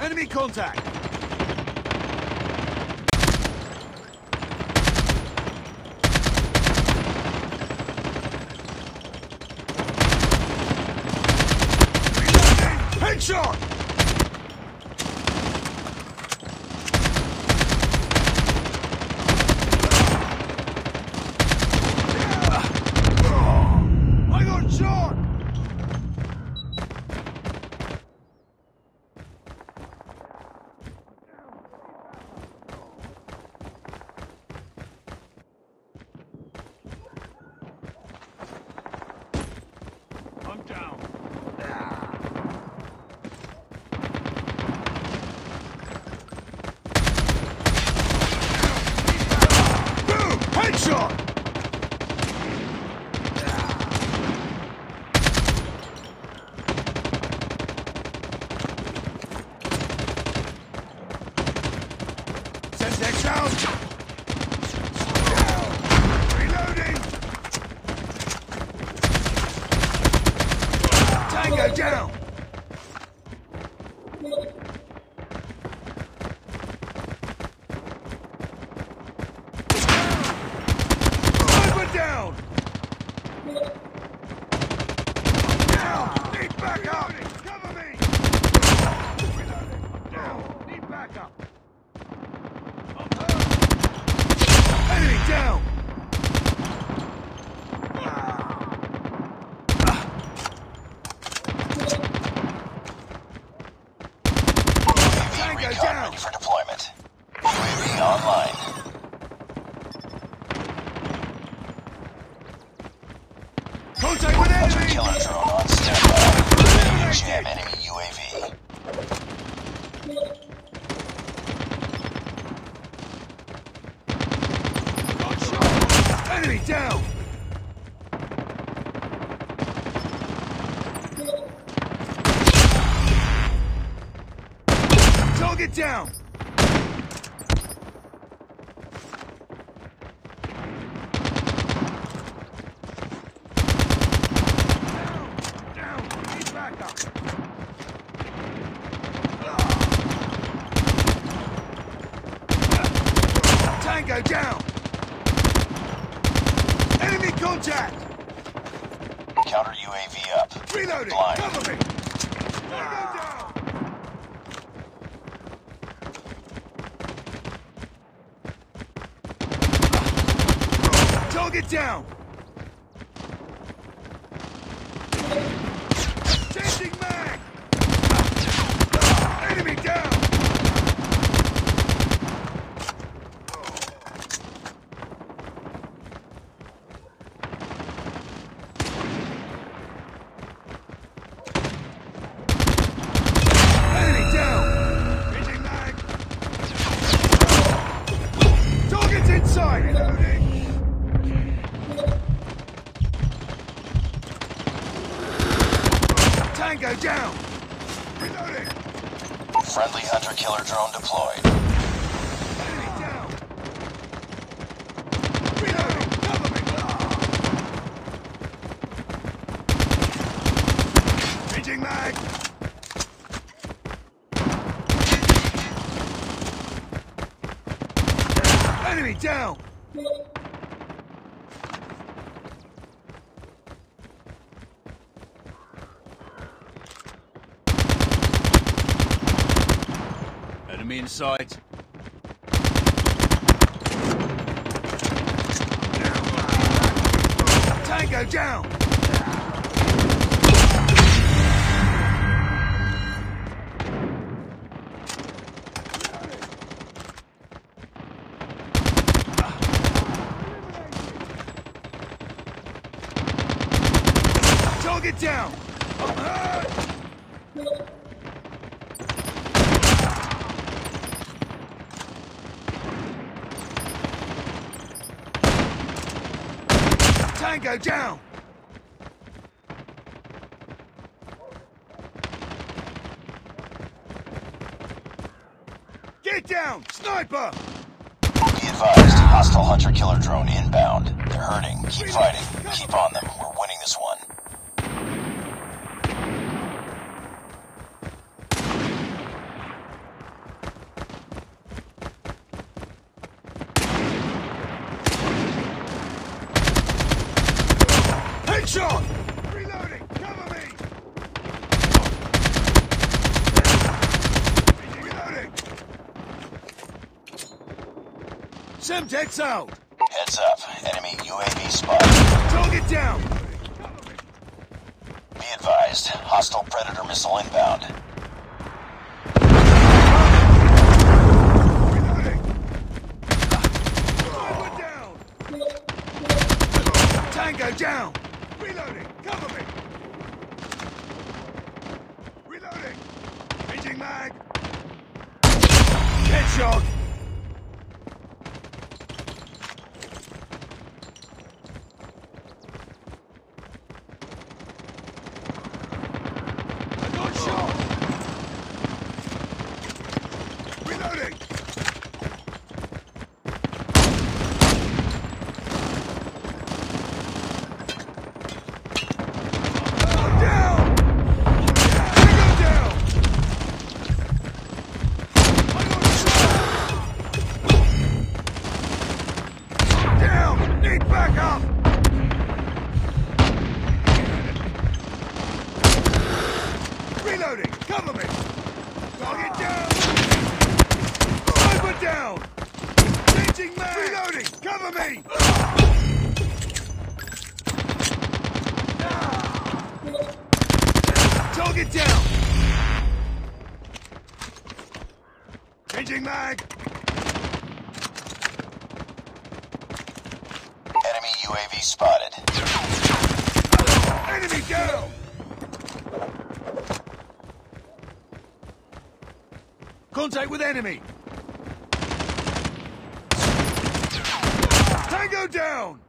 Enemy contact! Headshot! I got shot! I'm down. Boom! Headshot! Semtex down! Reloading! Tango down! Sniper down! Down! Need backup! Cover me! Reloading. Down! Need backup! I'm hurt! Enemy down! Tango Recon down! Ready for deployment. UAV online. Contact with Hunter enemy! killer drone on standby. Jam enemy UAV. Enemy down! Target down! Down! Down! Need backup! Tango down! Enemy contact! Counter UAV up. Reloading! Blind. Cover me! Tango down! Target down! Changing mag! Enemy down! Inside! Reloading! Tango down! Reloading! Friendly hunter killer drone deployed. Enemy down! Reloading! Cover me! Changing mag! Enemy down! Enemy in sight. Tango down! Target down! Tango down! Get down! Sniper! Be advised, hostile hunter killer drone inbound. They're hurting. Keep fighting. Keep on them. We're winning this one. Headshot! Reloading! Cover me! Reloading! Semtex out! Heads up. Enemy UAV spotted. Target down! Be advised, hostile predator missile inbound. Reloading! Sniper down! Tango down! Reloading! Cover me! Reloading! Changing mag! Headshot! I got shot! Reloading! Down! Tango down! I got shot! Down! Need backup! Reloading! Cover me! Target down! Sniper down! Changing mag! Reloading! Cover me! Target down! Changing mag! Enemy UAV spotted. Enemy down! Contact with enemy! Tango down!